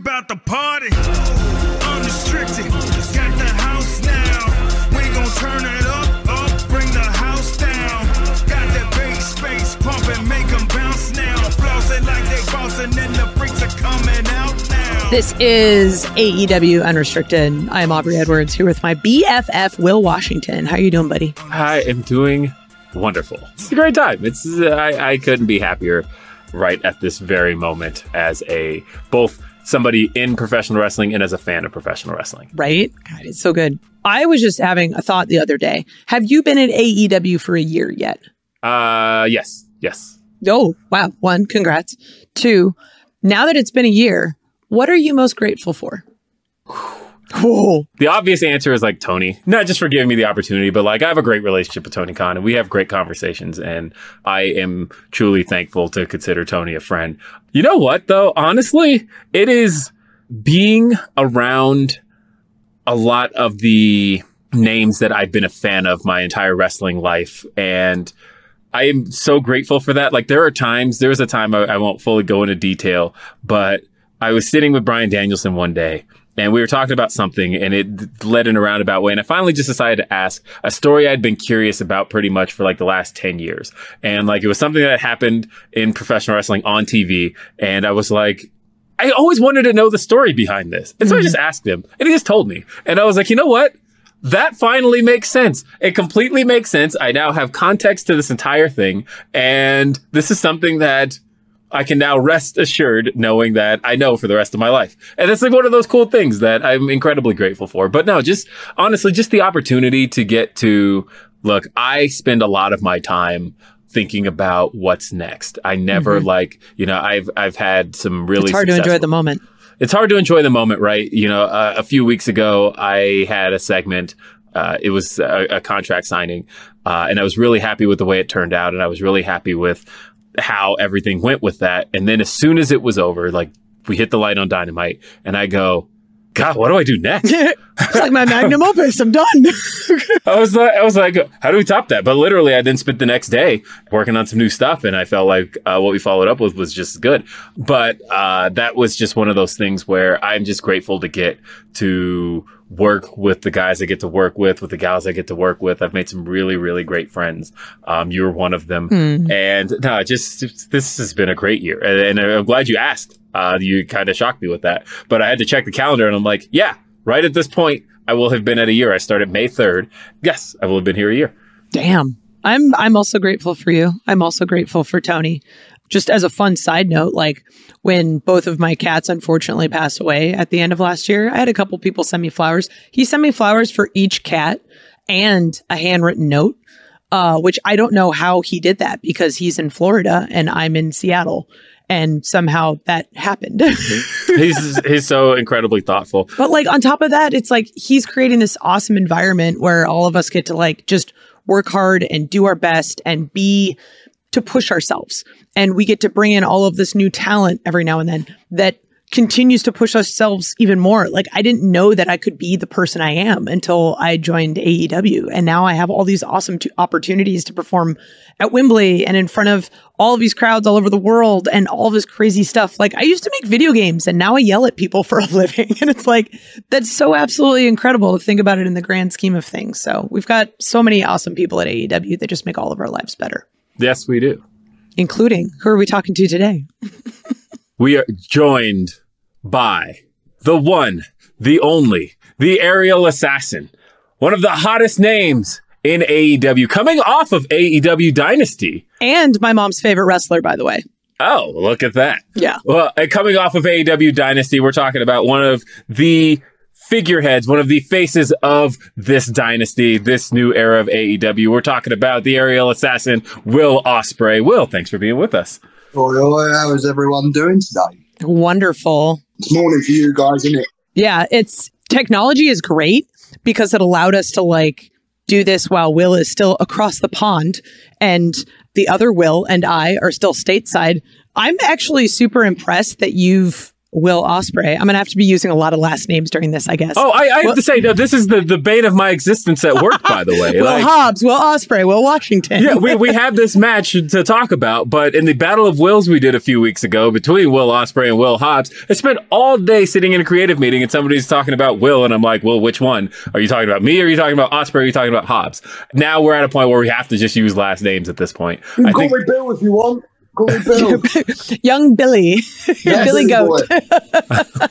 about the party. Unrestricted. Got the house now. We gon' turn it up, up, bring the house down. Got that bass, space pumping, make them bounce now. Flossing like they bouncing, and the freaks are coming out now. This is AEW Unrestricted. I am Aubrey Edwards here with my BFF Will Washington. How you doing, buddy? I am doing wonderful. It's a great time. It's uh, I, I couldn't be happier right at this very moment as a both somebody in professional wrestling and as a fan of professional wrestling. Right? God, it's so good. I was just having a thought the other day. Have you been at AEW for a year yet? Uh yes. Yes. Oh, wow. One, congrats. Two, now that it's been a year, what are you most grateful for? The obvious answer is like Tony, not just for giving me the opportunity, but like I have a great relationship with Tony Khan and we have great conversations. And I am truly thankful to consider Tony a friend. You know what, though? Honestly, it is being around a lot of the names that I've been a fan of my entire wrestling life. And I am so grateful for that. Like there are times, there was a time I, I won't fully go into detail, but I was sitting with Bryan Danielson one day and we were talking about something and it led in a roundabout way. And I finally just decided to ask a story I'd been curious about pretty much for like the last 10 years. And like it was something that happened in professional wrestling on TV. And I was like, I always wanted to know the story behind this. And so I mm-hmm. just asked him and he just told me. And I was like, you know what? That finally makes sense. It completely makes sense. I now have context to this entire thing. And this is something that I can now rest assured knowing that I know for the rest of my life. And it's like one of those cool things that I'm incredibly grateful for. But no, just honestly, just the opportunity to get to look, I spend a lot of my time thinking about what's next. I never like, you know, I've, I've had some really it's hard to enjoy the moment. it's hard to enjoy the moment, right? You know, uh, a few weeks ago, I had a segment. Uh, it was a, a contract signing, uh, and I was really happy with the way it turned out, and I was really happy with how everything went with that. And then as soon as it was over, like we hit the light on Dynamite, and I go, God, what do I do next? it's like my magnum opus. I'm done. I was like, I was like, how do we top that? But literally, I then spent the next day working on some new stuff, and I felt like uh, what we followed up with was just good. But uh, that was just one of those things where I'm just grateful to get to work with the guys I get to work with, with the gals I get to work with. I've made some really, really great friends. Um, you were one of them, and no, just this has been a great year, and, and I'm glad you asked. Uh, you kind of shocked me with that, but I had to check the calendar, and I'm like, yeah, right at this point. I will have been at a year. I started May 3rd. Yes, I will have been here a year. Damn. I'm I'm also grateful for you. I'm also grateful for Tony. Just as a fun side note, like when both of my cats unfortunately passed away at the end of last year, I had a couple people send me flowers. He sent me flowers for each cat and a handwritten note, uh, which I don't know how he did that because he's in Florida and I'm in Seattle. And somehow that happened. He's he's so incredibly thoughtful. But like on top of that, it's like he's creating this awesome environment where all of us get to like just work hard and do our best and be to push ourselves. And we get to bring in all of this new talent every now and then that continues to push ourselves even more. Like I didn't know that I could be the person I am until I joined AEW. And now I have all these awesome t- opportunities to perform at Wembley and in front of all of these crowds all over the world and all this crazy stuff. Like I used to make video games and now I yell at people for a living. And it's like, that's so absolutely incredible to think about it in the grand scheme of things. So we've got so many awesome people at AEW that just make all of our lives better, Yes, we do. including who are we talking to today? We are joined by the one, the only, the aerial assassin, one of the hottest names in AEW, coming off of AEW Dynasty. And my mom's favorite wrestler, by the way. Oh, look at that. Yeah. Well, coming off of AEW Dynasty, we're talking about one of the figureheads, one of the faces of this dynasty, this new era of AEW. We're talking about the aerial assassin, Will Ospreay. Will, thanks for being with us. Oi, oi, how is everyone doing today? Wonderful. It's morning for you guys, isn't it? Yeah, it's technology is great because it allowed us to like do this while Will is still across the pond and the other Will and I are still stateside. I'm actually super impressed that you've Will Ospreay. I'm gonna have to be using a lot of last names during this, I guess. Oh, I, I have to say, no, this is the, the bane of my existence at work, by the way. Will Like- Hobbs, Will Ospreay, Will Washington. yeah, we, we have this match to talk about, but in the Battle of Wills we did a few weeks ago between Will Ospreay and Will Hobbs, I spent all day sitting in a creative meeting and somebody's talking about Will, and I'm like, well, which one? Are you talking about me? Or are you talking about Ospreay? Or are you talking about Hobbs? Now we're at a point where we have to just use last names at this point. You I can think call me Bill if you want. Call me Bill. Young Billy. Yeah, Billy Goat. boy.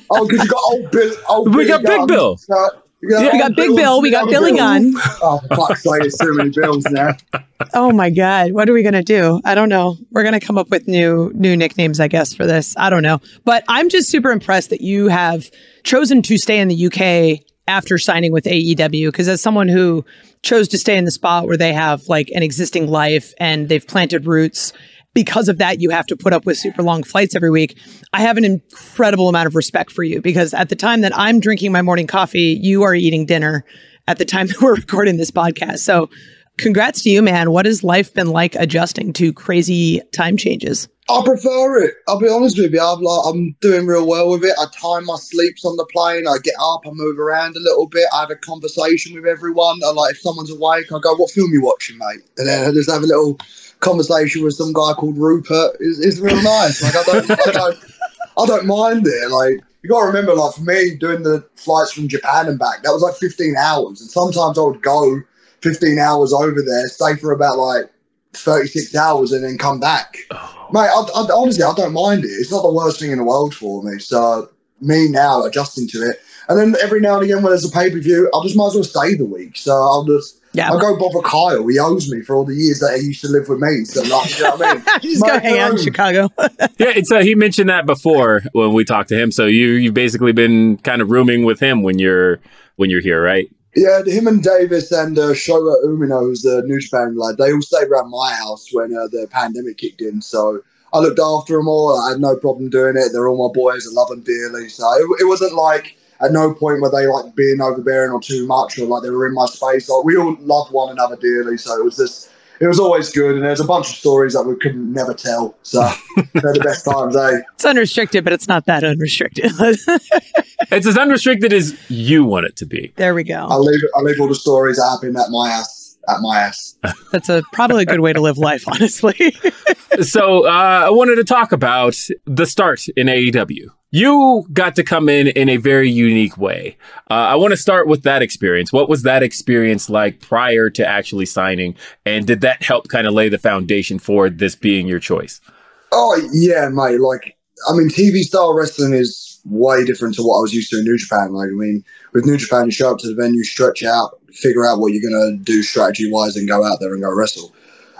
oh, because you got old Bill. Old We Billy got Big Gunn. Bill. So, you Yeah, We got Big Bill, we got Billy Bill. Gunn. Oh, for fuck's sake, it's too many bills now. Oh my God. What are we gonna do? I don't know. We're gonna come up with new new nicknames, I guess, for this. I don't know. But I'm just super impressed that you have chosen to stay in the UK after signing with AEW. Because as someone who chose to stay in the spot where they have like an existing life and they've planted roots, because of that, you have to put up with super long flights every week. I have an incredible amount of respect for you because at the time that I'm drinking my morning coffee, you are eating dinner at the time that we're recording this podcast. So, congrats to you, man. What has life been like adjusting to crazy time changes? I prefer it. I'll be honest with you. I'm like, I'm doing real well with it. I time my sleeps on the plane. I get up, I move around a little bit. I have a conversation with everyone. I like if someone's awake, I go, "What film you watching, mate?" And then I just have a little conversation with some guy called Rupert. is, it's real nice. Like I don't, I don't, I don't mind it. Like you got to remember, like for me, doing the flights from Japan and back, that was like 15 hours, and sometimes I would go 15 hours over there, stay for about like 36 hours, and then come back. Oh. Mate, I, I, honestly, I don't mind it. It's not the worst thing in the world for me. So, me now adjusting to it. And then every now and again, when there's a pay per view, I just might as well stay the week. So, I'll just, Yeah. I'll go bother Kyle. He owes me for all the years that he used to live with me. So, like, you know what I mean? Just go Mate, hang out in Chicago. Yeah, it's uh, he mentioned that before when we talked to him. So you you've basically been kind of rooming with him when you're when you're here, right? Yeah, him and Davis and uh, Shota Umino, who's the New Japan lad, they all stayed around my house when uh, the pandemic kicked in. So I looked after them all. I had no problem doing it. They're all my boys. I love them dearly. So it, it wasn't like at no point were they like being overbearing or too much or like they were in my space. Like we all loved one another dearly. So it was just, it was always good. And there's a bunch of stories that we could never tell. So they're the best times, eh? It's unrestricted, but it's not that unrestricted. It's as unrestricted as you want it to be. there we go. I'll leave, I'll leave all the stories that happen at my ass, at my ass. That's a probably a good way to live life, honestly. So uh, I wanted to talk about the start in AEW. You got to come in in a very unique way. Uh, I want to start with that experience. What was that experience like prior to actually signing? And did that help kind of lay the foundation for this being your choice? Oh yeah, mate. Like, I mean, TV style wrestling is way different to what I was used to in New Japan. Like, I mean, with New Japan, you show up to the venue, stretch out, figure out what you're gonna do strategy wise, and go out there and go wrestle.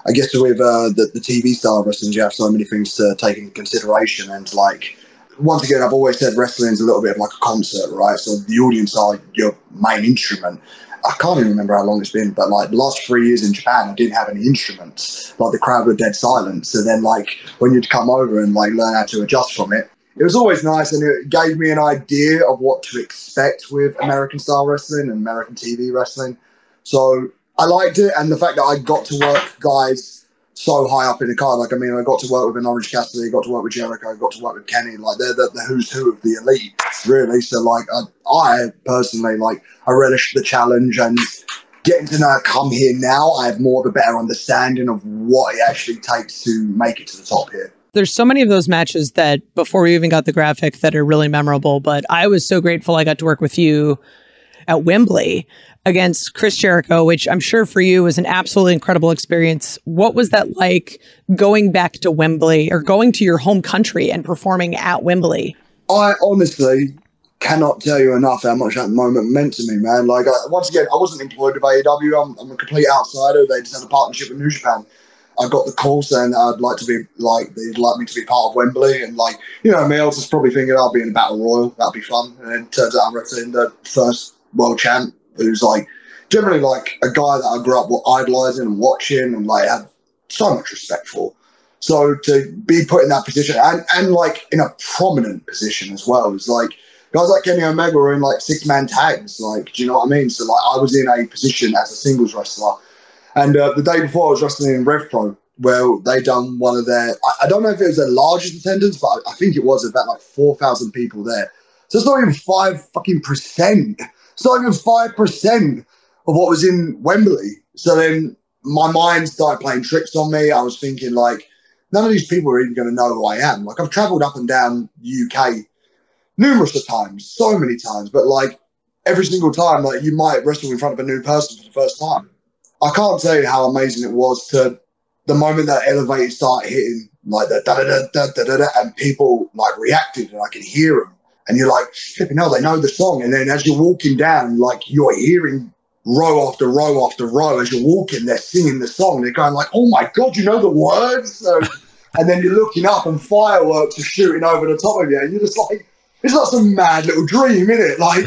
I guess with uh, the, the TV style wrestling, you have so many things to take into consideration, and like. Once again, I've always said wrestling is a little bit of like a concert, right? So the audience are your main instrument. I can't even remember how long it's been, but like the last three years in Japan, I didn't have any instruments. Like the crowd were dead silent. So then, like when you'd come over and like learn how to adjust from it, it was always nice, and it gave me an idea of what to expect with American style wrestling and American TV wrestling. So I liked it, and the fact that I got to work guys so high up in the card. Like I mean, I got to work with an Orange Cassidy, I got to work with Jericho, got to work with Kenny. Like they're the, the who's who of the elite, really. So like I, I personally like I relish the challenge and getting to know come here now. I have more of a better understanding of what it actually takes to make it to the top here. There's so many of those matches that before we even got the graphic that are really memorable, but I was so grateful I got to work with you at Wembley against Chris Jericho, which I'm sure for you was an absolutely incredible experience. What was that like going back to Wembley or going to your home country and performing at Wembley? I honestly cannot tell you enough how much that moment meant to me, man. Like, I, once again, I wasn't employed with AEW. I'm, I'm a complete outsider. They just had a partnership with New Japan. I got the call saying that I'd like to be like they'd like me to be part of Wembley, and like you know me, I was just probably thinking I'll be in a battle royal. That'd be fun. And then turns out I'm wrestling the first world champ, who's like generally like a guy that I grew up idolizing and watching, and like have so much respect for. So to be put in that position and, and like in a prominent position as well is like guys like Kenny Omega were in like six man tags. Like, do you know what I mean? So like I was in a position as a singles wrestler. And uh, the day before I was wrestling in Rev Pro where they done one of their. I, I don't know if it was their largest attendance, but I, I think it was about like four thousand people there. So it's not even five fucking percent. It's not even five percent of what was in Wembley. So then my mind started playing tricks on me. I was thinking like, none of these people are even going to know who I am. Like I've travelled up and down UK numerous of times, so many times, but like every single time, like you might wrestle in front of a new person for the first time. I can't tell you how amazing it was to the moment that elevator started hitting, like the da da da da da da, and people like reacted, and I could hear them. And you're like, flipping hell, they know the song. And then as you're walking down, like you're hearing row after row after row as you're walking, they're singing the song. They're going like, "Oh my god, you know the words!" So, and then you're looking up, and fireworks are shooting over the top of you, and you're just like, "It's not some mad little dream, is it?" Like,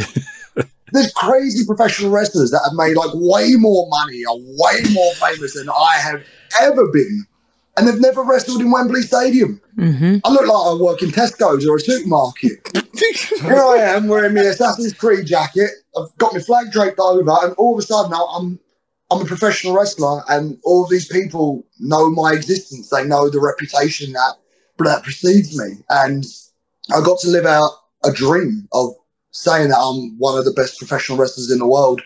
there's crazy professional wrestlers that have made like way more money or way more famous than I have ever been, and they've never wrestled in Wembley Stadium. Mm-hmm. I look like I work in Tesco's or a supermarket. Here I am wearing my Assassin's Creed jacket. I've got my flag draped over, and all of a sudden now I'm I'm a professional wrestler, and all these people know my existence. They know the reputation that that precedes me, and I got to live out a dream of saying that I'm one of the best professional wrestlers in the world,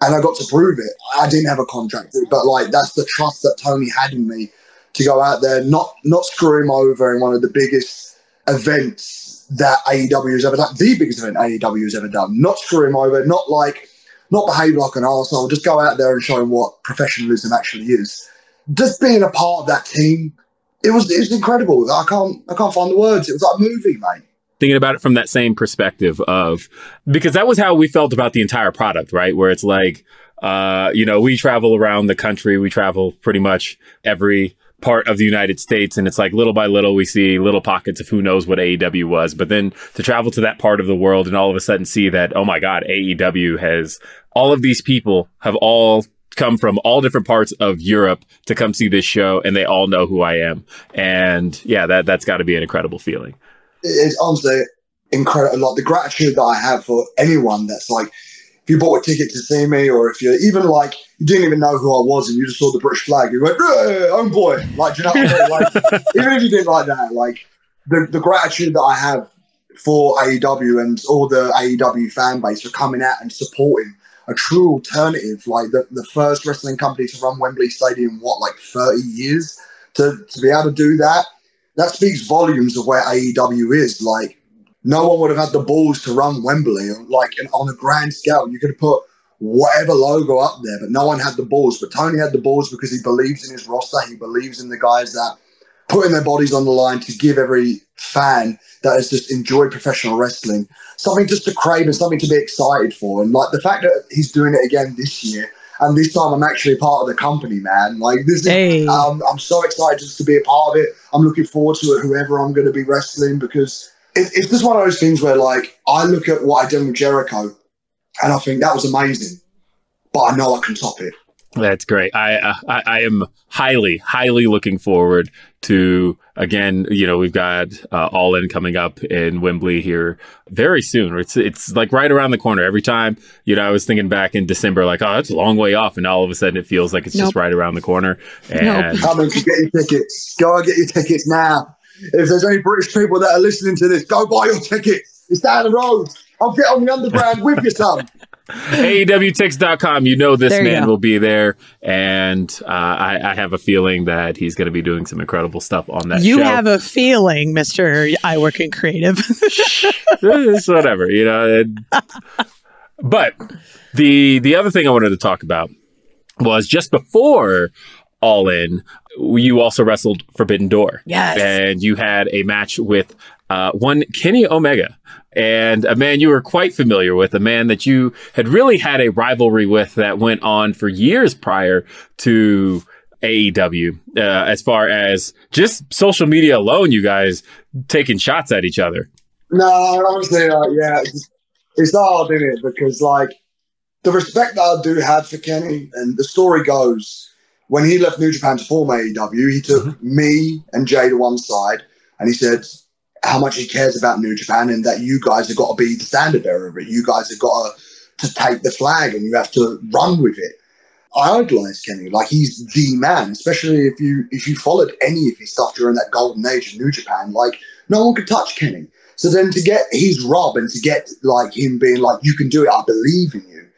and I got to prove it. I didn't have a contract, but like that's the trust that Tony had in me to go out there, not not screw him over in one of the biggest events that AEW has ever done, the biggest event AEW has ever done. Not screw him over, not like not behave like an arsehole, just go out there and show him what professionalism actually is. Just being a part of that team, it was it was incredible. I can't I can't find the words. It was like a movie, mate thinking about it from that same perspective of because that was how we felt about the entire product, right? Where it's like, uh, you know, we travel around the country, we travel pretty much every part of the United States, and it's like little by little we see little pockets of who knows what AEW was. But then to travel to that part of the world and all of a sudden see that, oh my God, AEW has all of these people have all come from all different parts of Europe to come see this show and they all know who I am. And yeah, that that's got to be an incredible feeling it's honestly incredible. Like the gratitude that I have for anyone that's like, if you bought a ticket to see me, or if you're even like, you didn't even know who I was and you just saw the British flag, you went, own boy. Like, you know what I mean? Like, even if you didn't like that, like, the, the gratitude that I have for AEW and all the AEW fan base for coming out and supporting a true alternative, like the, the first wrestling company to run Wembley Stadium, what, like 30 years? To, to be able to do that that speaks volumes of where AEW is. Like, no one would have had the balls to run Wembley. Like, on a grand scale, you could have put whatever logo up there, but no one had the balls. But Tony had the balls because he believes in his roster. He believes in the guys that putting their bodies on the line to give every fan that has just enjoyed professional wrestling something just to crave and something to be excited for. And like the fact that he's doing it again this year and this time I'm actually part of the company, man. Like this is, Hey. um, I'm so excited just to be a part of it. I'm looking forward to it, whoever I'm going to be wrestling, because it, it's just one of those things where, like, I look at what I did with Jericho, and I think that was amazing, but I know I can top it. That's great. I, uh, I I am highly highly looking forward to again. You know, we've got uh, All In coming up in Wembley here very soon. It's it's like right around the corner. Every time, you know, I was thinking back in December, like, oh, that's a long way off, and all of a sudden it feels like it's just right around the corner. And Come and get your tickets. Go and get your tickets now. If there's any British people that are listening to this, go buy your tickets. It's down the road. I'll get on the underground with you, son. AEWTix.com, you know this There man will be there, and uh, I, I have a feeling that he's going to be doing some incredible stuff on that You show. have a feeling, Mister. I work in creative. it's whatever, you know. it- but the the other thing I wanted to talk about was just before All In, you also wrestled Forbidden Door. Yes. and you had a match with uh, one Kenny Omega. And a man you were quite familiar with, a man that you had really had a rivalry with that went on for years prior to AEW, uh, as far as just social media alone, you guys taking shots at each other. No, I honestly, uh, yeah, it's, it's hard, isn't it? Because like the respect that I do have for Kenny, and the story goes, when he left New Japan to form AEW, he took me and Jay to one side, and he said how much he cares about New Japan, and that you guys have got to be the standard bearer of it. You guys have got to, to take the flag, and you have to run with it. I idolize Kenny. Like he's the man, especially if you if you followed any of his stuff during that golden age of New Japan. Like no one could touch Kenny. So then to get his rub and to get like him being like, you can do it, I believe in you.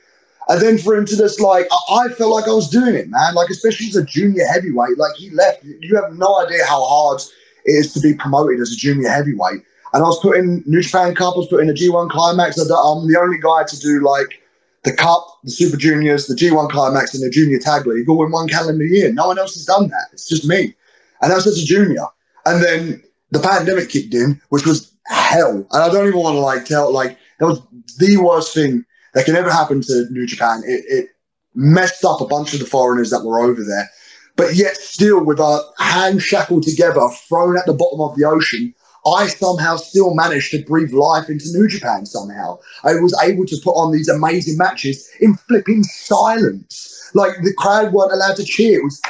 And then for him to just like, I, I felt like I was doing it, man. Like especially as a junior heavyweight, like he left. You have no idea how hard is to be promoted as a junior heavyweight. And I was putting New Japan Cup, I was putting a G1 Climax. I'm the only guy to do like the Cup, the Super Juniors, the G1 Climax, and the Junior Tag League all in one calendar year. No one else has done that. It's just me. And that's as a junior. And then the pandemic kicked in, which was hell. And I don't even want to like tell, like, that was the worst thing that can ever happen to New Japan. It, it messed up a bunch of the foreigners that were over there. But yet, still, with our hands shackled together, thrown at the bottom of the ocean, I somehow still managed to breathe life into New Japan somehow. I was able to put on these amazing matches in flipping silence. Like the crowd weren't allowed to cheer. It was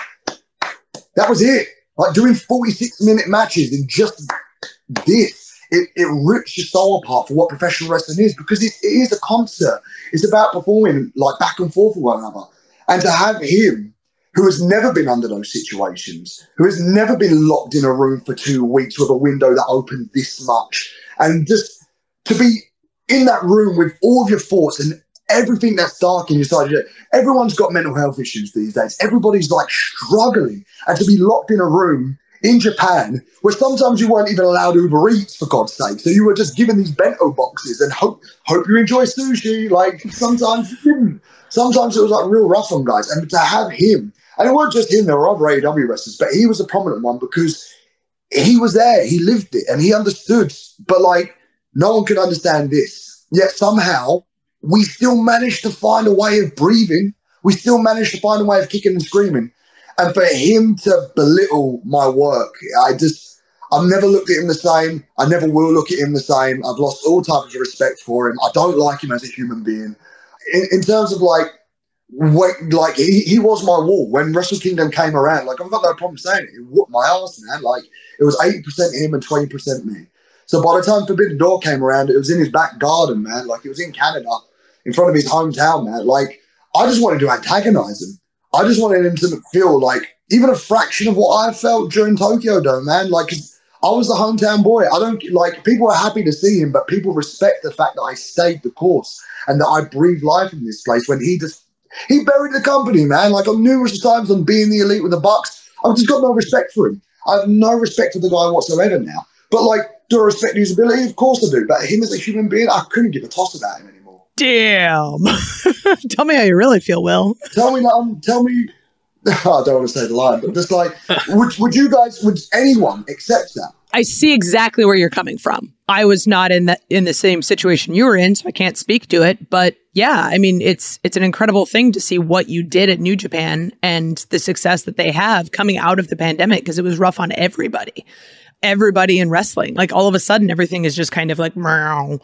that was it. Like doing 46 minute matches in just this. It, it rips your soul apart for what professional wrestling is because it, it is a concert. It's about performing like back and forth with one another. And to have him who has never been under those situations, who has never been locked in a room for two weeks with a window that opened this much, and just to be in that room with all of your thoughts and everything that's dark inside you. Everyone's got mental health issues these days. Everybody's like struggling, and to be locked in a room in Japan, where sometimes you weren't even allowed Uber Eats for God's sake. So you were just given these bento boxes and hope hope you enjoy sushi. Like sometimes you didn't. Sometimes it was like real rough on guys. And to have him and it wasn't just him, there were other AEW wrestlers, but he was a prominent one because he was there, he lived it, and he understood. But like, no one could understand this. Yet somehow, we still managed to find a way of breathing. We still managed to find a way of kicking and screaming. And for him to belittle my work, I just, I've never looked at him the same. I never will look at him the same. I've lost all types of respect for him. I don't like him as a human being. In, in terms of like Wait, like he, he was my wall when Wrestle Kingdom came around. Like I've got no problem saying it. It whooped my ass, man. Like it was eighty percent him and twenty percent me. So by the time Forbidden Door came around, it was in his back garden, man. Like it was in Canada, in front of his hometown, man. Like I just wanted to antagonize him. I just wanted him to feel like even a fraction of what I felt during Tokyo Dome, man. Like I was the hometown boy. I don't like people are happy to see him, but people respect the fact that I stayed the course and that I breathed life in this place when he just he buried the company, man. Like on numerous times on being the elite with the Bucks. I've just got no respect for him. I have no respect for the guy whatsoever now. But like, do I respect his ability? Of course I do. But him as a human being, I couldn't give a toss about him anymore. Damn. tell me how you really feel, Will. Tell me, um, tell me. I don't want to say the line, but just like, would, would you guys, would anyone accept that? I see exactly where you're coming from. I was not in the in the same situation you were in, so I can't speak to it. But yeah, I mean, it's it's an incredible thing to see what you did at New Japan and the success that they have coming out of the pandemic because it was rough on everybody, everybody in wrestling. Like all of a sudden, everything is just kind of like. Meow.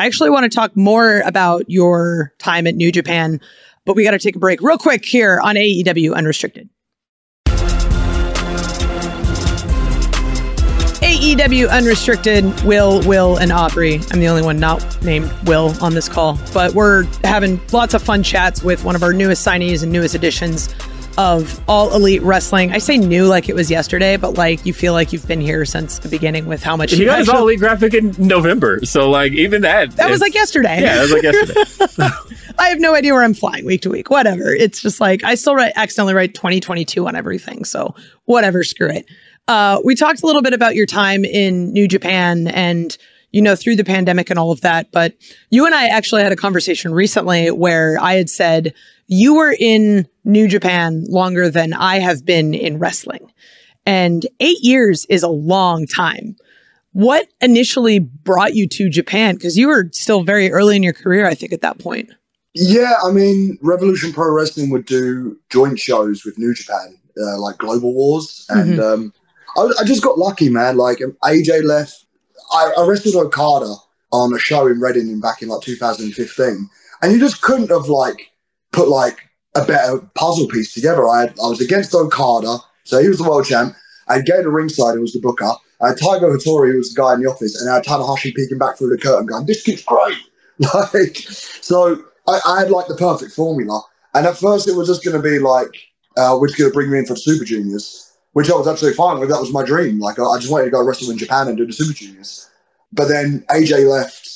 I actually want to talk more about your time at New Japan, but we got to take a break real quick here on AEW Unrestricted. AEW Unrestricted, Will, Will, and Aubrey. I'm the only one not named Will on this call, but we're having lots of fun chats with one of our newest signees and newest additions of All Elite Wrestling. I say new like it was yesterday, but like you feel like you've been here since the beginning with how much he got his All Elite graphic in November. So like even that that was like yesterday. Yeah, it was like yesterday. I have no idea where I'm flying week to week. Whatever. It's just like I still write accidentally write 2022 on everything. So whatever. Screw it. Uh, we talked a little bit about your time in New Japan and, you know, through the pandemic and all of that. But you and I actually had a conversation recently where I had said, you were in New Japan longer than I have been in wrestling. And eight years is a long time. What initially brought you to Japan? Because you were still very early in your career, I think, at that point. Yeah, I mean, Revolution Pro Wrestling would do joint shows with New Japan, uh, like Global Wars, and mm-hmm. um, I, I just got lucky, man. Like AJ left. I, I wrestled Okada on a show in Reading in back in like 2015, and you just couldn't have like put like a better puzzle piece together. I had, I was against Okada, so he was the world champ. I had Gedo ringside, who was the booker. I had Tiger Hattori, who was the guy in the office, and I had Tanahashi peeking back through the curtain, going, "This kid's great!" Like, so I, I had like the perfect formula. And at first, it was just going to be like, uh, we're just going to bring me in for Super Juniors, which I was absolutely fine with. That was my dream. Like, I, just wanted to go wrestle in Japan and do the Super Juniors. But then AJ left,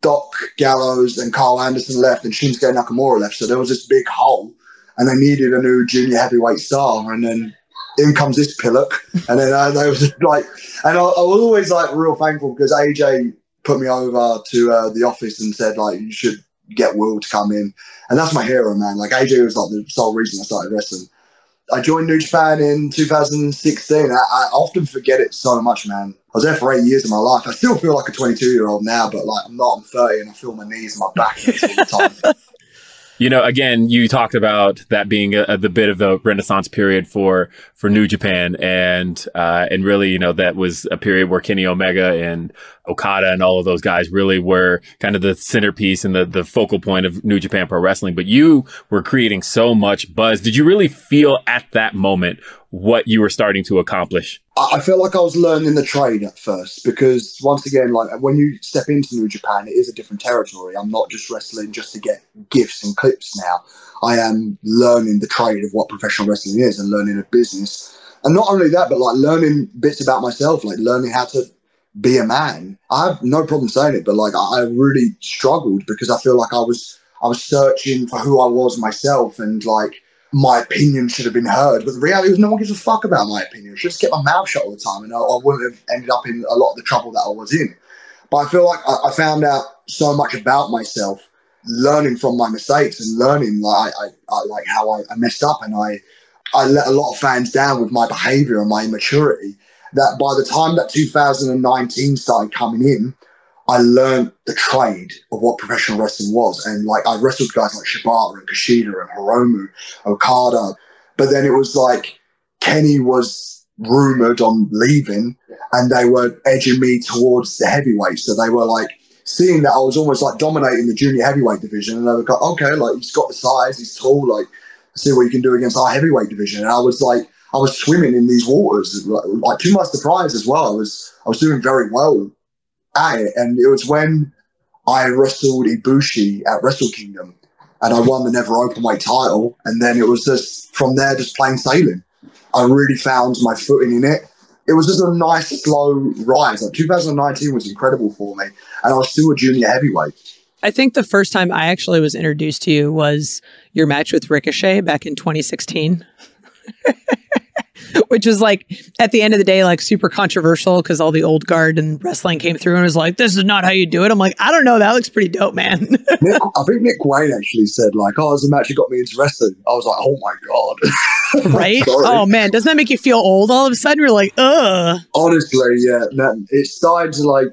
Doc Gallows and Karl Anderson left, and Shinsuke Nakamura left. So there was this big hole, and they needed a new junior heavyweight star. And then in comes this pillock, and then uh, they was like, and I, I was always like real thankful because AJ put me over to uh, the office and said like you should get Will to come in, and that's my hero, man. Like AJ was like the sole reason I started wrestling. I joined New Japan in 2016. I, I often forget it so much, man. I was there for eight years of my life. I still feel like a 22 year old now, but like I'm not. I'm 30 and I feel my knees and my back all the time. You know, again, you talked about that being a, a, the bit of the Renaissance period for for New Japan, and uh, and really, you know, that was a period where Kenny Omega and Okada and all of those guys really were kind of the centerpiece and the the focal point of New Japan Pro Wrestling. But you were creating so much buzz. Did you really feel at that moment what you were starting to accomplish? I feel like I was learning the trade at first because once again, like when you step into New Japan, it is a different territory. I'm not just wrestling just to get gifts and clips now. I am learning the trade of what professional wrestling is and learning a business. And not only that, but like learning bits about myself, like learning how to be a man. I have no problem saying it, but like I really struggled because I feel like I was I was searching for who I was myself and like my opinion should have been heard. But the reality was, no one gives a fuck about my opinion. I should just get my mouth shut all the time, and I, I, wouldn't have ended up in a lot of the trouble that I was in. But I feel like I, I found out so much about myself, learning from my mistakes and learning like I, I like how I, I messed up, and I I let a lot of fans down with my behaviour and my immaturity. That by the time that 2019 started coming in, I learned the trade of what professional wrestling was. And like I wrestled guys like Shibata and Kushida and Hiromu, Okada. But then it was like Kenny was rumored on leaving and they were edging me towards the heavyweight. So they were like seeing that I was almost like dominating the junior heavyweight division. And they were like, okay, like he's got the size, he's tall, like see what you can do against our heavyweight division. And I was like, I was swimming in these waters, like to my surprise as well. I was I was doing very well at it. And it was when I wrestled Ibushi at Wrestle Kingdom and I won the never open weight title. And then it was just from there, just plain sailing. I really found my footing in it. It was just a nice, slow rise. Like 2019 was incredible for me, and I was still a junior heavyweight. I think the first time I actually was introduced to you was your match with Ricochet back in 2016. which was like at the end of the day like super controversial because all the old guard and wrestling came through and was like this is not how you do it. I'm like i don't know. That looks pretty dope man. Nick, i think nick wayne actually said like oh it's a match that got me into wrestling. I was like oh my god. Right? Oh man. Doesn't that make you feel old all of a sudden? You're like ugh. Honestly yeah man, it started to like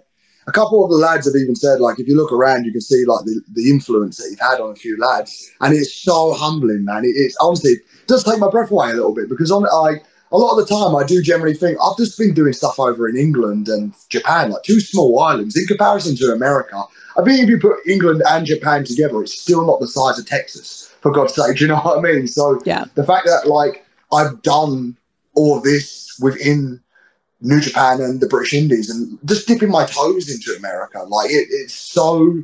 a couple of the lads have even said, like, if you look around, you can see like the, the influence that you've had on a few lads, and it's so humbling, man. It, it's honestly it does take my breath away a little bit because on like a lot of the time I do generally think I've just been doing stuff over in England and Japan, like two small islands in comparison to America. I mean, if you put England and Japan together, it's still not the size of Texas, for God's sake. Do you know what I mean? So yeah. the fact that like I've done all this within New Japan and the British Indies and just dipping my toes into America, like it, it's so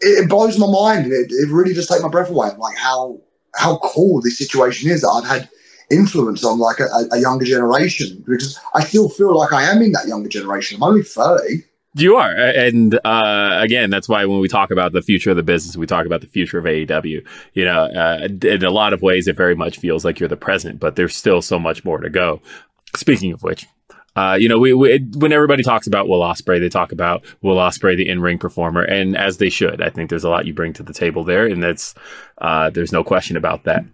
it, blows my mind it, it really just takes my breath away. Like how how cool this situation is that I've had influence on like a, a, younger generation because I still feel like I am in that younger generation. I'm only 30. You are. And uh, again, that's why when we talk about the future of the business, we talk about the future of AEW. You know, uh, in a lot of ways, it very much feels like you're the present, but there's still so much more to go. Speaking of which, uh, you know, we, we, when everybody talks about Will Ospreay, they talk about Will Ospreay, the in-ring performer, and as they should. I think there's a lot you bring to the table there, and that's uh, there's no question about that.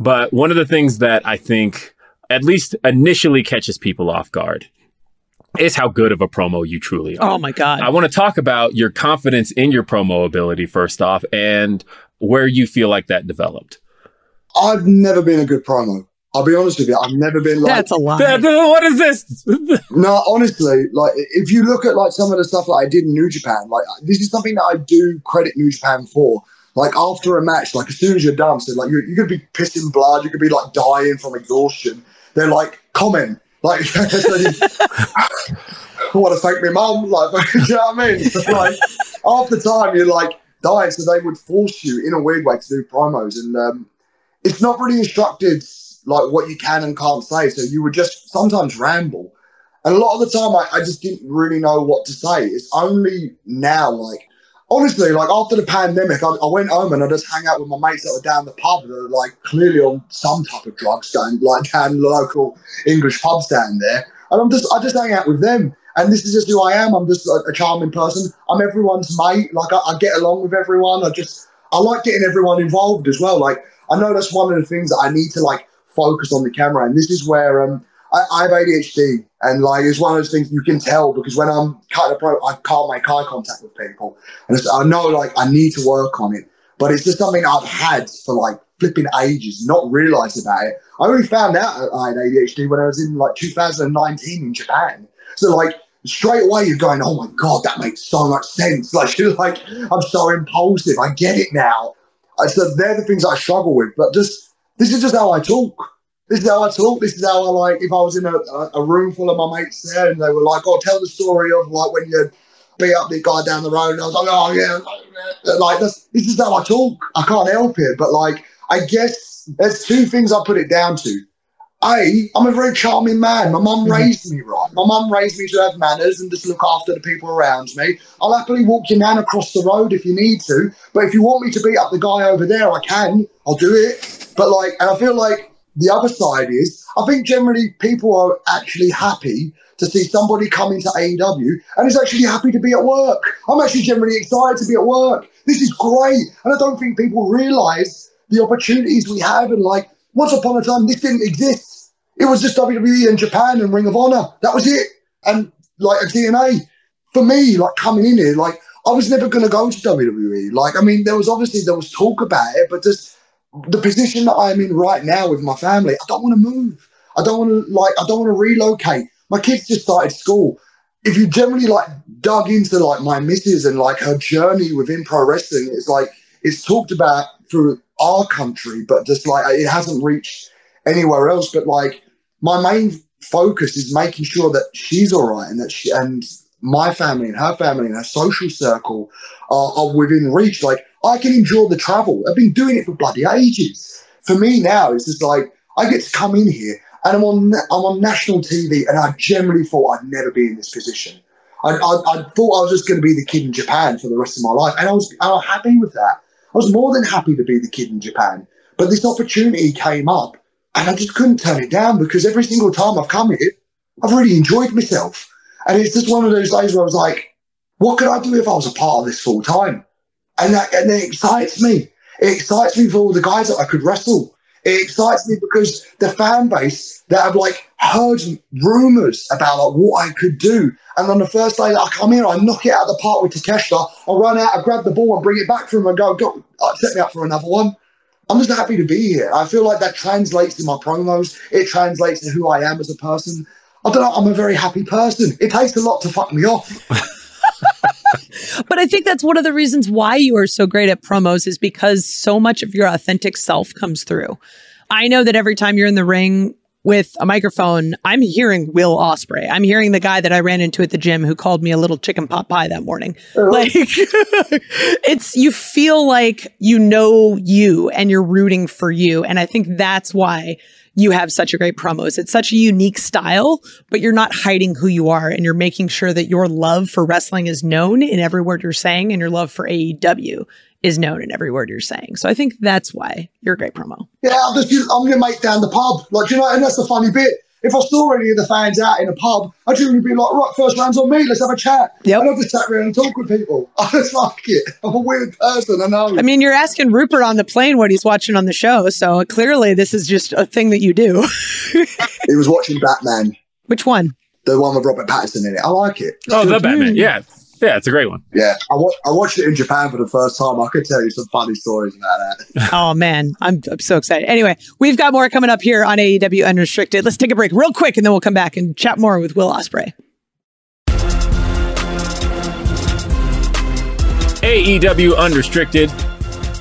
But one of the things that I think at least initially catches people off guard is how good of a promo you truly are. Oh my God. I want to talk about your confidence in your promo ability first off and where you feel like that developed. I've never been a good promo. I'll be honest with you. I've never been like that's a lie. what is this? no, honestly, like if you look at like some of the stuff that I did in New Japan, like this is something that I do credit New Japan for. Like after a match, like as soon as you're done, so like you're, you're gonna be pissing blood, you could be like dying from exhaustion. They're like, comment, like, I want to thank my mum, like, do you know what I mean? like half the time you're like dying, so they would force you in a weird way to do promos, and um, it's not really instructed like what you can and can't say. So you would just sometimes ramble. And a lot of the time, I, I just didn't really know what to say. It's only now, like, honestly, like after the pandemic, I, I went home and I just hang out with my mates that were down the pub that are like clearly on some type of drugs down, like down local English pubs down there. And I'm just, I just hang out with them. And this is just who I am. I'm just a, a charming person. I'm everyone's mate. Like I, I get along with everyone. I just, I like getting everyone involved as well. Like I know that's one of the things that I need to like focus on the camera. And this is where um, I, I have ADHD, and like it's one of those things you can tell because when I'm cutting a pro, I can't make eye contact with people, and I know like I need to work on it. But it's just something I've had for like flipping ages, not realised about it. I only found out I had ADHD when I was in like 2019 in Japan. So like straight away you're going, oh my god, that makes so much sense. Like you're like, I'm so impulsive. I get it now. I so they're the things I struggle with. But just this is just how I talk. This is how I talk. This is how I like. If I was in a, a room full of my mates there, and they were like, "Oh, tell the story of like when you beat up the guy down the road," and I was like, "Oh yeah," like this. This is how I talk. I can't help it. But like, I guess there's two things I put it down to. A, I'm a very charming man. My mum Mm-hmm. raised me right. My mum raised me to have manners and just look after the people around me. I'll happily walk your nan across the road if you need to. But if you want me to beat up the guy over there, I can. I'll do it. But like, and I feel like the other side is, I think generally people are actually happy to see somebody come into AEW and is actually happy to be at work. I'm actually generally excited to be at work. This is great. And I don't think people realize the opportunities we have. And like, once upon a time, this didn't exist. It was just WWE and Japan and Ring of Honor. That was it. And like a TNA. For me, like coming in here, like I was never going to go to WWE. Like, I mean, there was obviously there was talk about it, but just the position that I'm in right now with my family, I don't want to move. I don't want to like I don't want to relocate. My kids just started school. If you generally like dug into like my missus and like her journey within pro wrestling, it's like it's talked about through our country, but just like it hasn't reached anywhere else. But like my main focus is making sure that she's all right and that she and my family and her family and her social circle are, are within reach. Like I can enjoy the travel. I've been doing it for bloody ages. For me now, it's just like I get to come in here and I'm on I'm on national TV, and I generally thought I'd never be in this position. I, I, I thought I was just going to be the kid in Japan for the rest of my life, and I was I was happy with that. I was more than happy to be the kid in Japan. But this opportunity came up, and I just couldn't turn it down because every single time I've come here, I've really enjoyed myself. And it's just one of those days where I was like, what could I do if I was a part of this full time? And that and it excites me. It excites me for all the guys that I could wrestle. It excites me because the fan base that have like heard rumors about like what I could do. And on the first day that I come here, I knock it out of the park with Takeshita. I run out, I grab the ball and bring it back for him and go, go uh, set me up for another one. I'm just happy to be here. I feel like that translates to my promos. It translates to who I am as a person. I don't know. I'm a very happy person. It takes a lot to fuck me off. But I think that's one of the reasons why you are so great at promos is because so much of your authentic self comes through. I know that every time you're in the ring with a microphone, I'm hearing Will Ospreay. I'm hearing the guy that I ran into at the gym who called me a little chicken pot pie that morning. Oh. Like it's you feel like you know you and you're rooting for you. And I think that's why you have such a great promos. It's such a unique style, but you're not hiding who you are and you're making sure that your love for wrestling is known in every word you're saying and your love for AEW is known in every word you're saying. So I think that's why you're a great promo. Yeah, I'm just I'm gonna make down the pub. Like, you know, and that's the funny bit. If I saw any of the fans out in a pub, I'd generally be like, right, first round's on me, let's have a chat. Yep. And I'll just sat around and talk with people. I just like it. I'm a weird person, I know. I mean, you're asking Rupert on the plane what he's watching on the show. So clearly this is just a thing that you do. he was watching Batman, Which one? the one with Robert Pattinson in it. I like it. Oh, the. Batman. Yeah. Yeah, it's a great one. Yeah, I, wa- I watched it in Japan for the first time. I could tell you some funny stories about that. Oh man, I'm, I'm so excited. Anyway, we've got more coming up here on AEW Unrestricted. Let's take a break real quick and then we'll come back and chat more with Will Ospreay. AEW Unrestricted.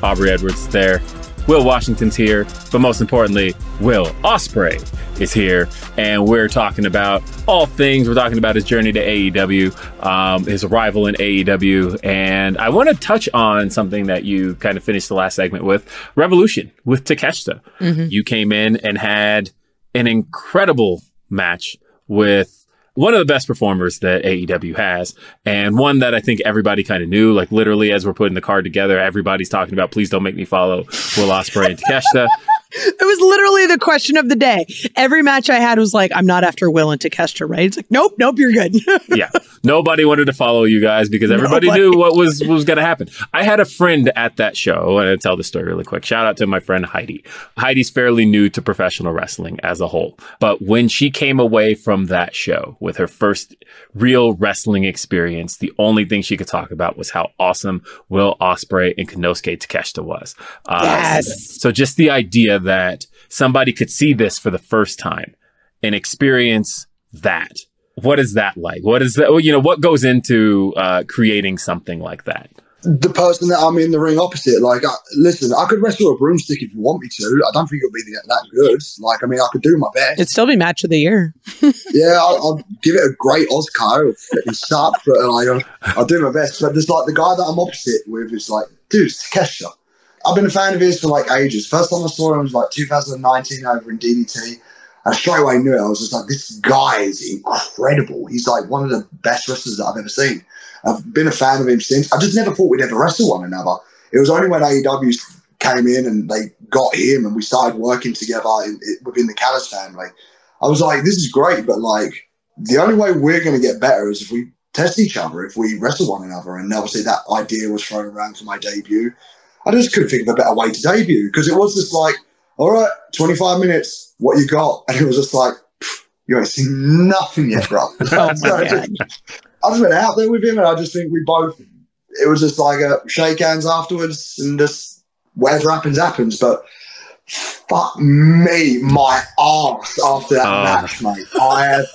Aubrey Edwards there. Will Washington's here, but most importantly, Will Ospreay is here, and we're talking about all things. We're talking about his journey to AEW, um, his arrival in AEW, and I want to touch on something that you kind of finished the last segment with Revolution with Takeshita. You came in and had an incredible match with one of the best performers that AEW has, and one that I think everybody kind of knew. Like literally, as we're putting the card together, everybody's talking about, "Please don't make me follow Will Ospreay and Takeshita." It was literally the question of the day. Every match I had was like, I'm not after Will and Takeshita, right? It's like, nope, nope, you're good. yeah, nobody wanted to follow you guys because everybody Nobody. knew what was was going to happen. I had a friend at that show, and I'll tell the story really quick. Shout out to my friend Heidi. Heidi's fairly new to professional wrestling as a whole, but when she came away from that show with her first real wrestling experience, the only thing she could talk about was how awesome Will Ospreay and Konosuke Takeshita was. Uh, Yes. So just the idea that somebody could see this for the first time and experience that. What is that like? What is that? You know, what goes into uh, creating something like that? The person that I'm in the ring opposite, like, I, listen, I could wrestle a broomstick if you want me to. I don't think it'll be that that good. Like, I mean, I could do my best. It'd still be match of the year. Yeah, I'll, I'll give it a great Oscar. It'll suck, but like, I'll, I'll do my best. But there's like the guy that I'm opposite with is like, dude, it's Takeshita. I've been a fan of his for like ages. First time I saw him was like 2019 over in DDT. I straight away knew it. I was just like, this guy is incredible. He's like one of the best wrestlers that I've ever seen. I've been a fan of him since. I just never thought we'd ever wrestle one another. It was only when AEW came in and they got him and we started working together in, in- within the Callis family. I was like, this is great, but like, the only way we're going to get better is if we test each other, if we wrestle one another. And obviously, that idea was thrown around for my debut. I just couldn't think of a better way to debut because it was just like, all right, 25 minutes, what you got? And it was just like, you ain't seen nothing yet, bro. Oh So I just- I just went out there with him and I just think we both, it was just like a shake hands afterwards and just whatever happens, happens. But fuck me, my arse after that Oh. match, mate. I, had,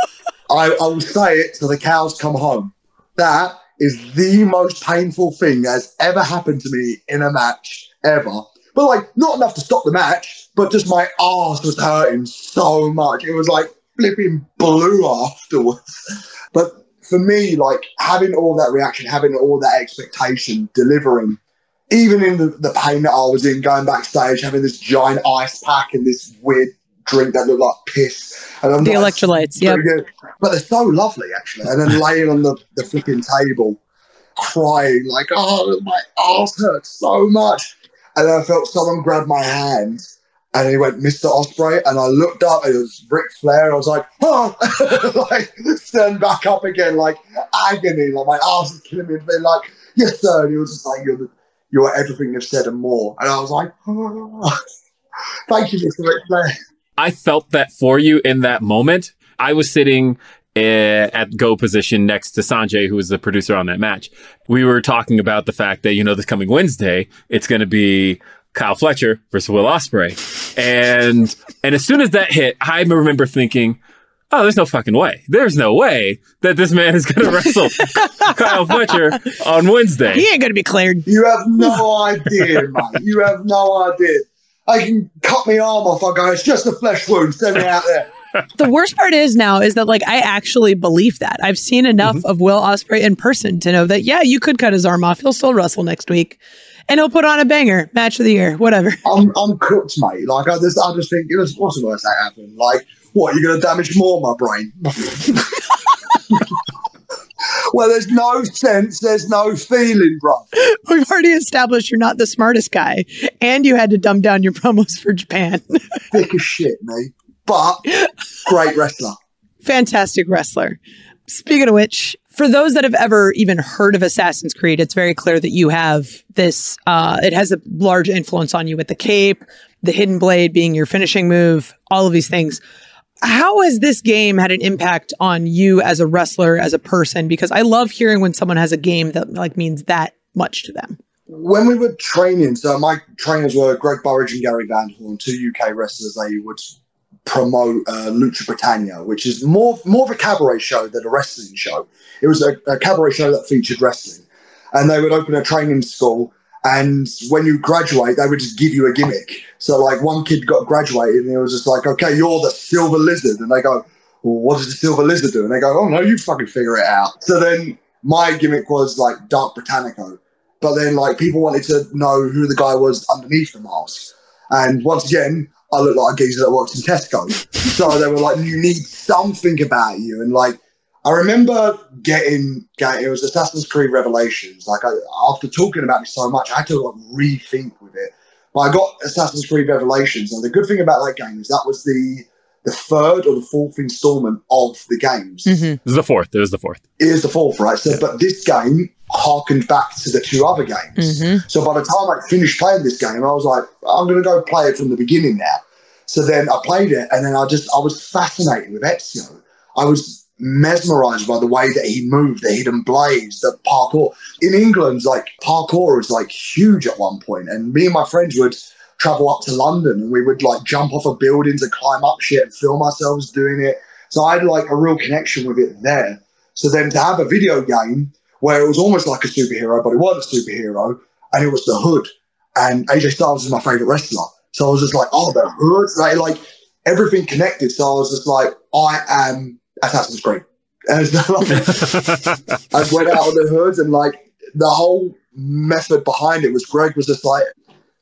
I, I will say it till the cows come home. That is the most painful thing that has ever happened to me in a match ever. But like, not enough to stop the match, but just my arse was hurting so much. It was like flipping blue afterwards. But for me, like having all that reaction, having all that expectation, delivering, even in the, the pain that I was in, going backstage, having this giant ice pack and this weird drink that looked like piss. And I'm The like, electrolytes, yeah. But they're so lovely, actually. And then laying on the, the flipping table, crying, like, oh, my ass hurts so much. And then I felt someone grab my hand and he went, Mr. Ospreay. And I looked up and it was Ric Flair. I was like, oh, like, stand back up again, like agony. Like, my ass is killing me. And like, yes, sir. And he was just like, you're, you're everything they've said and more. And I was like, oh. thank you, Mr. Ric Flair. I felt that for you in that moment. I was sitting Eh, at go position next to Sonjay, who was the producer on that match. We were talking about the fact that, you know, this coming Wednesday, it's going to be Kyle Fletcher versus Will Ospreay. And, and as soon as that hit, I remember thinking, Oh, there's no fucking way. There's no way that this man is going to wrestle Kyle Fletcher on Wednesday. He ain't going to be cleared. You have no idea, mate. You have no idea. I can cut my arm off. I go, it's just a flesh wound. Send me out there. The worst part is now is that like I actually believe that. I've seen enough mm-hmm. of Will Ospreay in person to know that yeah, you could cut his arm off. He'll still wrestle next week. And he'll put on a banger, match of the year, whatever. I'm, I'm cooked, mate. Like, I just, I just think, it was, what's the worst that happened? Like, what, you're going to damage more my brain? well, there's no sense, there's no feeling, bro. We've already established you're not the smartest guy, and you had to dumb down your promos for Japan. Thick as shit, me. But great wrestler. Fantastic wrestler. Speaking of which, for those that have ever even heard of Assassin's Creed, it's very clear that you have this, uh, it has a large influence on you with the cape, the hidden blade being your finishing move, all of these things. How has this game had an impact on you as a wrestler, as a person? Because I love hearing when someone has a game that like means that much to them. when we were training, so my trainers were Greg Burridge and Gary Vanderhorn, two UK wrestlers. They would promote uh, Lucha Britannia, which is more more of a cabaret show than a wrestling show. It was a, a cabaret show that featured wrestling, and they would open a training school. And when you graduate, they would just give you a gimmick. So like one kid got graduated and it was just like, okay, you're the silver lizard. And they go, well, what does the silver lizard do? And they go, oh no, you fucking figure it out. So then my gimmick was like Dark Britannico. But then like people wanted to know who the guy was underneath the mask. And once again, I looked like a geezer that works in Tesco. so they were like, you need something about you. And like, I remember getting, getting it was Assassin's Creed Revelations. Like, I, after talking about it so much, I had to like rethink with it. But I got Assassin's Creed Revelations, and the good thing about that game is that was the the third or the fourth installment of the games. Mm-hmm. This is the fourth. It was the fourth. It is the fourth, right? So, but this game harkened back to the two other games. Mhm. So by the time I finished playing this game, I was like, I'm going to go play it from the beginning now. So then I played it, and then I just I was fascinated with Ezio. I was mesmerized by the way that he moved, the hidden blades, the parkour. In England, like parkour was like huge at one point, and me and my friends would travel up to London, and we would like jump off of buildings and climb up shit and film ourselves doing it. So I had like a real connection with it there. So then to have a video game where it was almost like a superhero, but it wasn't a superhero, and it was the Hood, and AJ Styles is my favorite wrestler. So I was just like, oh, the Hood, like, like everything connected. So I was just like, I am Assassin's Creed. And it's like, I went out on the hoods and like the whole method behind it was Greg was just like,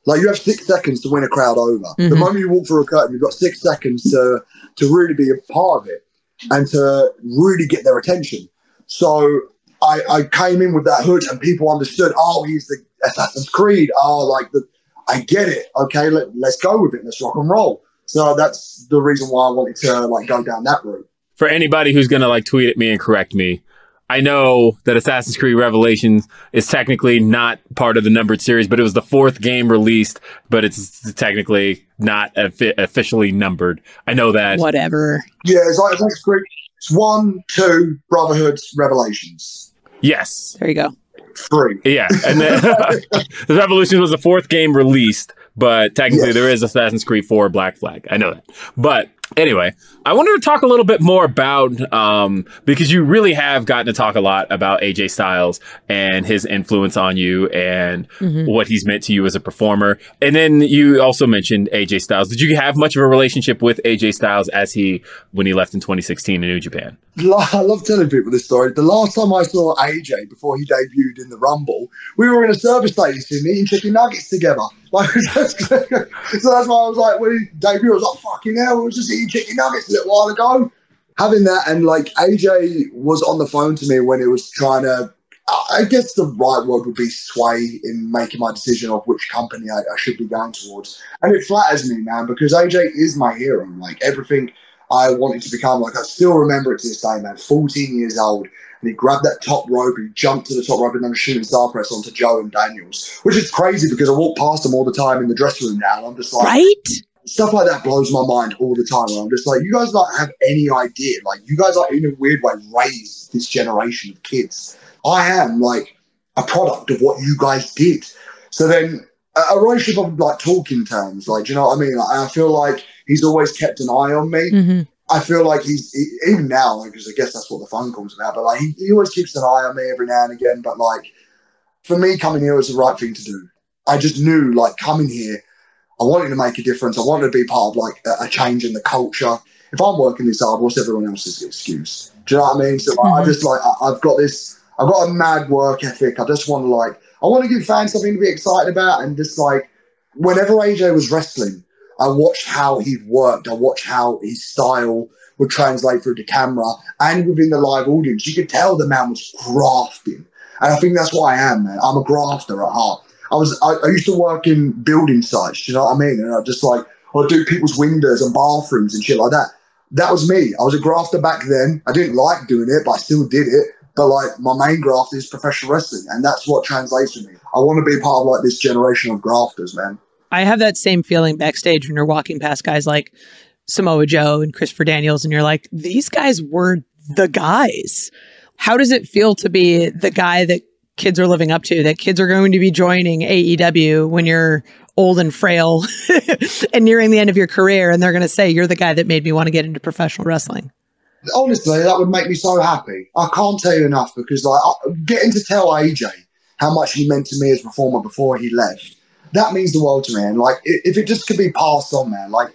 like you have six seconds to win a crowd over. The Mhm. moment you walk through a curtain, you've got six seconds to to really be a part of it and to really get their attention. So I, I came in with that hood and people understood, oh, he's the Assassin's Creed. Oh, like the I get it. Okay, let, let's go with it. Let's rock and roll. So that's the reason why I wanted to like go down that route. For anybody who's gonna like tweet at me and correct me, I know that Assassin's Creed Revelations is technically not part of the numbered series, but it was the fourth game released, but it's technically not offi- officially numbered. I know that. Whatever. Yeah, it's like Assassin's Creed. It's one, two, Brotherhood, Revelations. Yes. There you go. Three. Yeah. And then the Revolution was the fourth game released, but technically Yes. there is Assassin's Creed 4 Black Flag. I know that. But anyway, I wanted to talk a little bit more about um because you really have gotten to talk a lot about AJ Styles and his influence on you and Mhm. what he's meant to you as a performer. And then you also mentioned AJ Styles. Did you have much of a relationship with AJ Styles as he when he left in 2016 in New Japan? I love telling people this story. The last time I saw AJ before he debuted in the Rumble, we were in a service station eating chicken nuggets together. Like, so that's why I was like, when he debuted, I was like, fucking hell, we were just eating chicken nuggets a little while ago. Having that, and like AJ was on the phone to me when it was trying to, I guess the right word would be sway in making my decision of which company I, I should be going towards. And it flatters me, man, because AJ is my hero. Like everything I wanted to become. Like I still remember it to this day, man. 14 years old, and he grabbed that top rope, he jumped to the top rope, and then shooting star press onto Joe and Daniels, which is crazy because I walk past them all the time in the dressing room now, I'm just like, Right? Stuff like that blows my mind all the time. I'm just like, you guys don't have any idea. Like, you guys are in a weird way raised this generation of kids. I am like a product of what you guys did. So then a, relationship of like talking terms, like, do you know what I mean? Like, I feel like he's always kept an eye on me. hmm I feel like he's he, even now, because I guess that's what the phone call's about. But like he, he always keeps an eye on me every now and again. But like for me, coming here was the right thing to do. I just knew like coming here, I wanted to make a difference. I wanted to be part of like a, a change in the culture. If I'm working this hard, what's everyone else's excuse? Do you know what I mean? So like, I Mhm. just like I, I've got this. I've got a mad work ethic. I just want to like I want to give fans something to be excited about, and just like whenever AJ was wrestling. I watched how he worked. I watched how his style would translate through the camera and within the live audience. You could tell the man was grafting. And I think that's what I am, man. I'm a grafter at heart. I was I, I used to work in building sites, you know what I mean? And I just like I'd do people's windows and bathrooms and shit like that. That was me. I was a grafter back then. I didn't like doing it, but I still did it. But like my main graft is professional wrestling, and that's what translates to me. I want to be part of like this generation of grafters, man. I have that same feeling backstage when you're walking past guys like Samoa Joe and Christopher Daniels, and you're like, these guys were the guys. How does it feel to be the guy that kids are living up to, that kids are going to be joining AEW when you're old and frail and nearing the end of your career, and they're going to say, you're the guy that made me want to get into professional wrestling? honestly, that would make me so happy. I can't tell you enough because like getting to tell AJ how much he meant to me as a performer before he left. That means the world to me. And like, if it just could be passed on, man, like,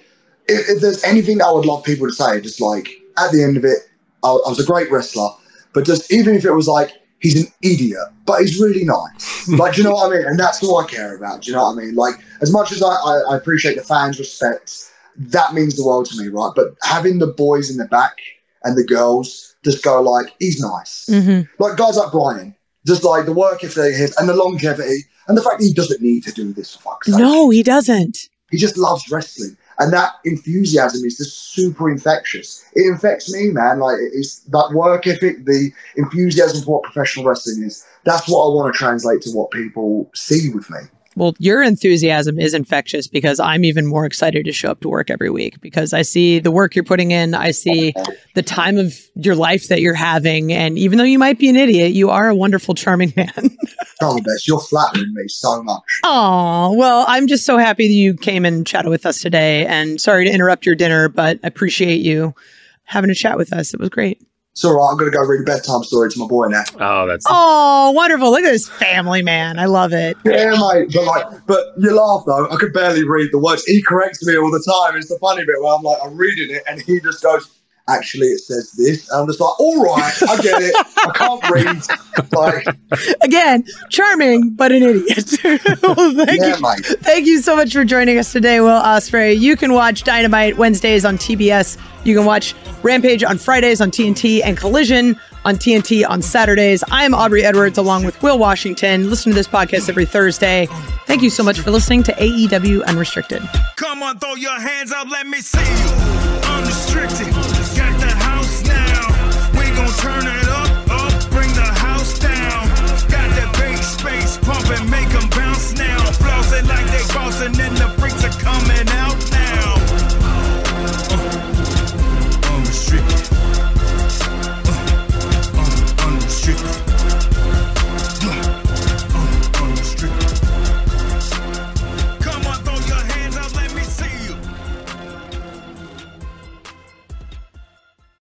if, if there's anything I would love people to say, just like at the end of it, I, I was a great wrestler, but just even if it was like he's an idiot, but he's really nice. like, do you know what I mean? And that's all I care about. Do you know what I mean? Like, as much as I, I, I appreciate the fans' respect, that means the world to me, right? But having the boys in the back and the girls just go like, he's nice. hmm Like guys like Bryan, just like the work if they has and the longevity and the fact that he doesn't need to do this for fuck's sake. No, he doesn't. He just loves wrestling. And that enthusiasm is just super infectious. It infects me, man. Like it's that work ethic, the enthusiasm for what professional wrestling is. That's what I want to translate to what people see with me. Well, your enthusiasm is infectious because I'm even more excited to show up to work every week because I see the work you're putting in. I see the time of your life that you're having. And even though you might be an idiot, you are a wonderful, charming man. Oh, Bess, you're flattering me so much. Oh, well, I'm just so happy that you came and chatted with us today. And sorry to interrupt your dinner, but I appreciate you having a chat with us. It was great. It's all right. I'm going to go read a bedtime story to my boy now. Oh, that's Oh, wonderful. Look at this family, man. I love it. Yeah, mate. But like, but you laugh though. I could barely read the words. He corrects me all the time. It's the funny bit where I'm like, I'm reading it, and he just goes, "Actually, it says this." And I'm just like, "All right, I get it. I can't read." Like, Again, charming, but an idiot. well, thank yeah, you. mate. Thank you so much for joining us today, Will Ospreay. You can watch Dynamite Wednesdays on TBS. You can watch Rampage on Fridays on TNT and Collision on TNT on Saturdays. I'm Aubrey Edwards along with Will Washington. Listen to this podcast every Thursday. Thank you so much for listening to AEW Unrestricted. Come on, throw your hands up, let me see you. Unrestricted turn it up, up, bring the house down. Got pumping, bounce now. Like they bouncing and the freaks are coming out.